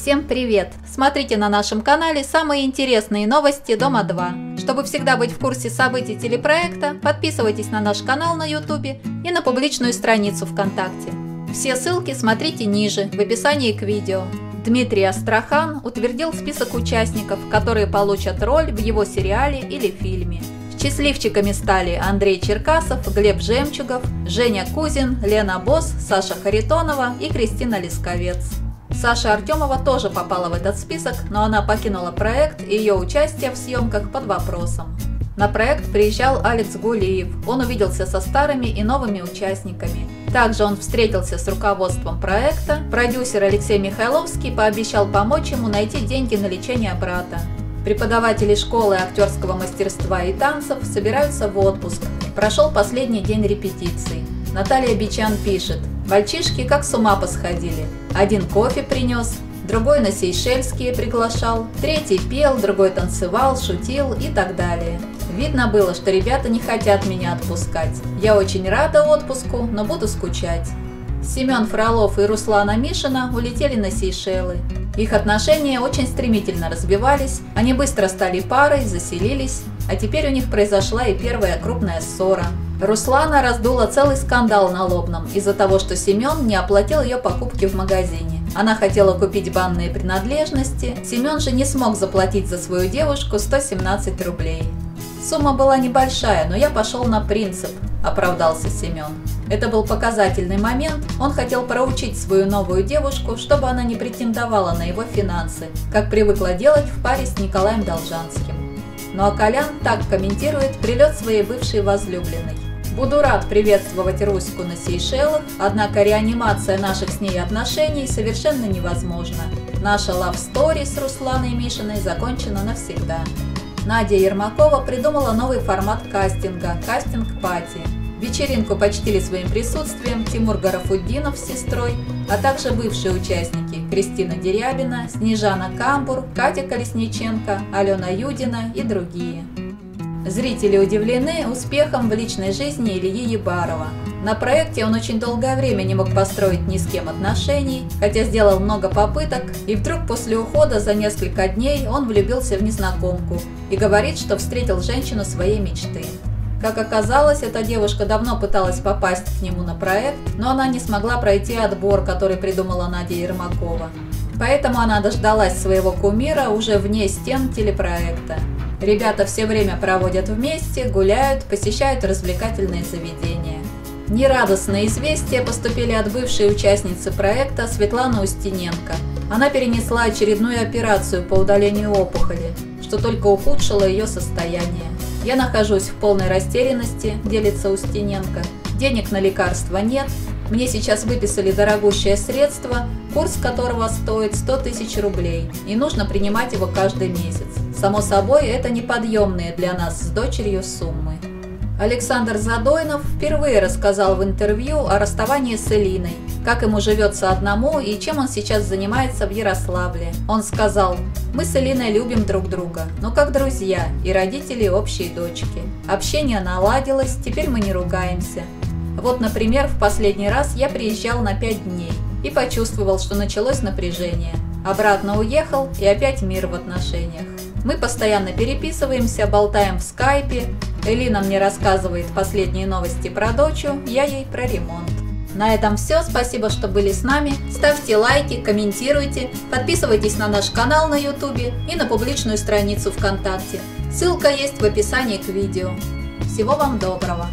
Всем привет! Смотрите на нашем канале самые интересные новости Дома 2. Чтобы всегда быть в курсе событий телепроекта, подписывайтесь на наш канал на YouTube и на публичную страницу ВКонтакте. Все ссылки смотрите ниже, в описании к видео. Дмитрий Астрахан утвердил список участников, которые получат роль в его сериале или фильме. Счастливчиками стали Андрей Черкасов, Глеб Жемчугов, Женя Кузин, Лена Босс, Саша Харитонова и Кристина Лисковец. Саша Артемова тоже попала в этот список, но она покинула проект и ее участие в съемках под вопросом. На проект приезжал Алекс Гулиев. Он увиделся со старыми и новыми участниками. Также он встретился с руководством проекта. Продюсер Алексей Михайловский пообещал помочь ему найти деньги на лечение брата. Преподаватели школы актерского мастерства и танцев собираются в отпуск. Прошел последний день репетиций. Наталья Бичан пишет, Мальчишки как с ума посходили. Один кофе принес, другой на Сейшельские приглашал, третий пел, другой танцевал, шутил и так далее. Видно было, что ребята не хотят меня отпускать. Я очень рада отпуску, но буду скучать. Семен Фролов и Руслана Мишина улетели на Сейшелы. Их отношения очень стремительно разбивались, они быстро стали парой, заселились, а теперь у них произошла и первая крупная ссора. Руслана раздула целый скандал на Лобном из-за того, что Семен не оплатил ее покупки в магазине. Она хотела купить банные принадлежности, Семен же не смог заплатить за свою девушку 117 рублей. Сумма была небольшая, но я пошел на принцип, оправдался Семен. Это был показательный момент, он хотел проучить свою новую девушку, чтобы она не претендовала на его финансы, как привыкла делать в паре с Николаем Должанским. Ну а Колян так комментирует прилет своей бывшей возлюбленной. Буду рад приветствовать Руську на Сейшелах, однако реанимация наших с ней отношений совершенно невозможна. Наша story с Русланой Мишиной закончена навсегда. Надя Ермакова придумала новый формат кастинга – кастинг-пати. Вечеринку почтили своим присутствием Тимур Гарафуддинов с сестрой, а также бывшие участники Кристина Дерябина, Снежана Камбур, Катя Колесниченко, Алена Юдина и другие. Зрители удивлены успехом в личной жизни Ильи Ебарова. На проекте он очень долгое время не мог построить ни с кем отношений, хотя сделал много попыток, и вдруг после ухода за несколько дней он влюбился в незнакомку и говорит, что встретил женщину своей мечты. Как оказалось, эта девушка давно пыталась попасть к нему на проект, но она не смогла пройти отбор, который придумала Надя Ермакова. Поэтому она дождалась своего кумира уже вне стен телепроекта. Ребята все время проводят вместе, гуляют, посещают развлекательные заведения. Нерадостные известия поступили от бывшей участницы проекта Светланы Устиненко. Она перенесла очередную операцию по удалению опухоли, что только ухудшило ее состояние. «Я нахожусь в полной растерянности», – делится Устиненко. «Денег на лекарства нет, мне сейчас выписали дорогущее средство, курс которого стоит 100 тысяч рублей, и нужно принимать его каждый месяц. Само собой, это неподъемные для нас с дочерью суммы. Александр Задойнов впервые рассказал в интервью о расставании с Элиной, как ему живется одному и чем он сейчас занимается в Ярославле. Он сказал, «Мы с Элиной любим друг друга, но как друзья и родители общей дочки. Общение наладилось, теперь мы не ругаемся. Вот, например, в последний раз я приезжал на 5 дней и почувствовал, что началось напряжение. Обратно уехал и опять мир в отношениях. Мы постоянно переписываемся, болтаем в скайпе. Элина мне рассказывает последние новости про дочу, я ей про ремонт. На этом все. Спасибо, что были с нами. Ставьте лайки, комментируйте, подписывайтесь на наш канал на YouTube и на публичную страницу ВКонтакте. Ссылка есть в описании к видео. Всего вам доброго!